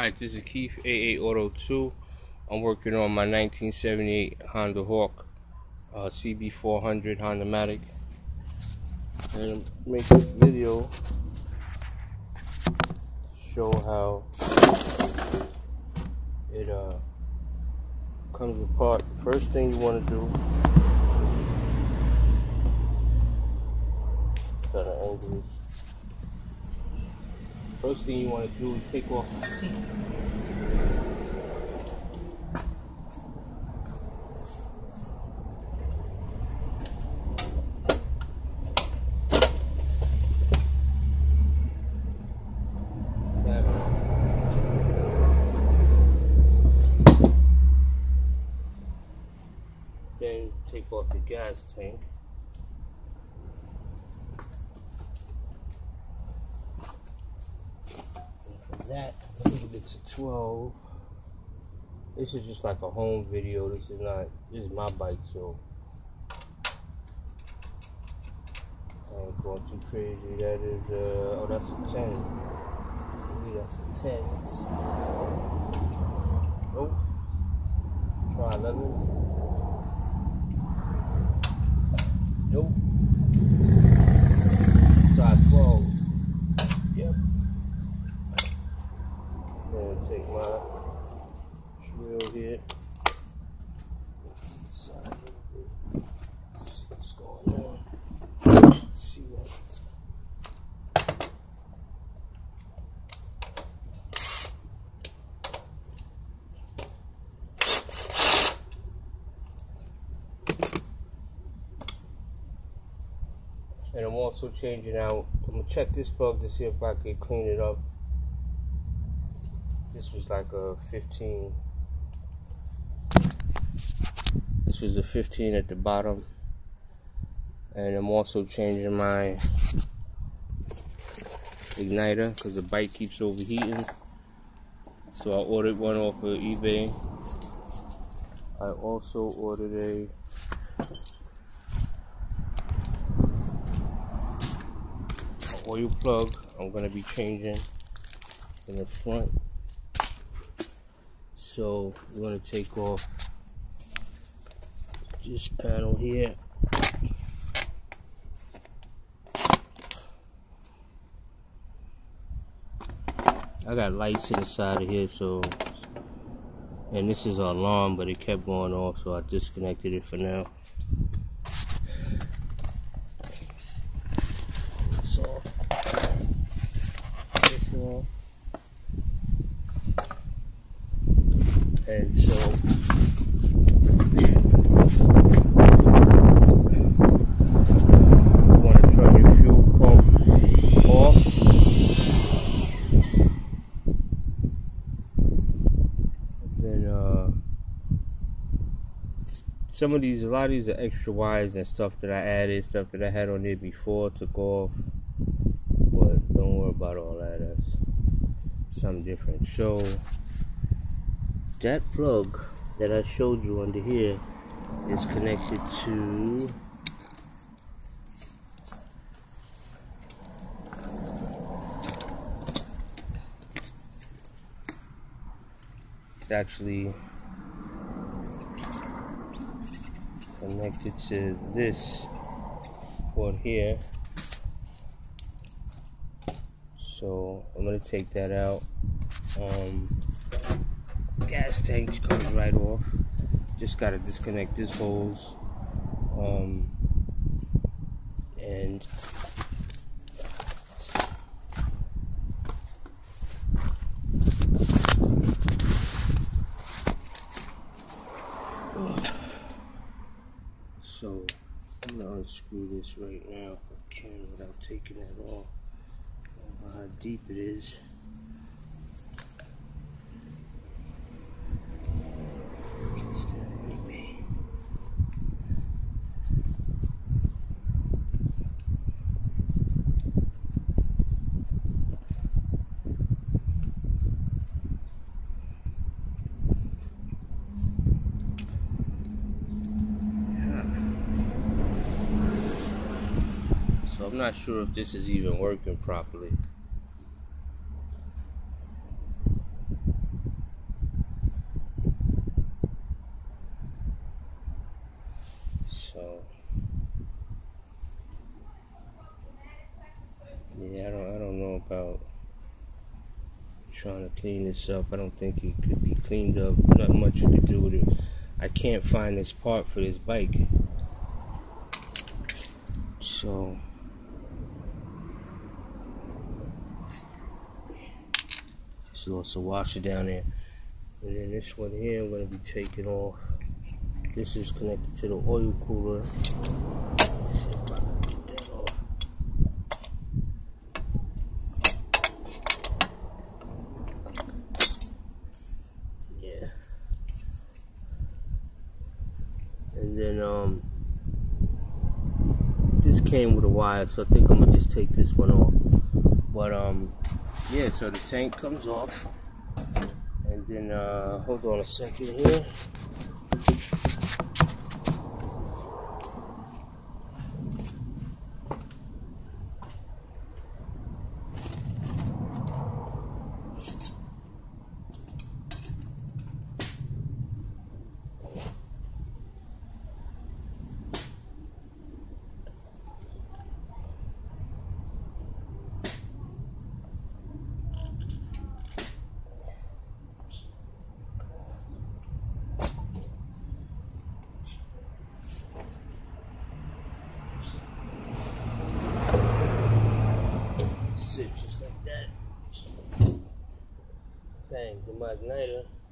Alright, this is Keith, AA Auto 2. I'm working on my 1978 Honda Hawk uh, CB400 Hondamatic. And I'm making this video show how it uh, comes apart. First thing you want to do Got an angle First thing you want to do is take off the seat. Then take off the gas tank. that, I believe it's a 12. This is just like a home video. This is not, this is my bike, so. I ain't going too crazy. That is, uh, oh, that's a 10. I believe that's a 10. It's, nope. Try 11. Nope. Try 12. Yep gonna take my drill here. going. And I'm also changing out. I'm gonna check this plug to see if I can clean it up. This was like a 15. This was a 15 at the bottom. And I'm also changing my igniter because the bike keeps overheating. So I ordered one off of eBay. I also ordered a oil plug I'm going to be changing in the front so we're going to take off this panel here. I got lights in the side of here so and this is an alarm but it kept going off so I disconnected it for now and so want to fuel pump off. Then uh, some of these a lot of these are extra wires and stuff that I added stuff that I had on there before took off. But don't worry about all that. That's something different. So that plug that I showed you under here is connected to it's actually connected to this port here. So I'm gonna take that out. Um, gas tank comes right off. Just gotta disconnect this hose. Um, and so I'm gonna unscrew this right now if I can without taking it off. I don't know how deep it is. I'm not sure if this is even working properly. So yeah, I don't I don't know about trying to clean this up. I don't think it could be cleaned up. Not much you could do with it. I can't find this part for this bike. So just lost a washer down there. And then this one here I'm gonna be taking off. This is connected to the oil cooler. Yeah. And then um this came with a wire, so I think I'm gonna just take this one off. But um yeah, so the tank comes off. And then uh hold on a second here. Sit just like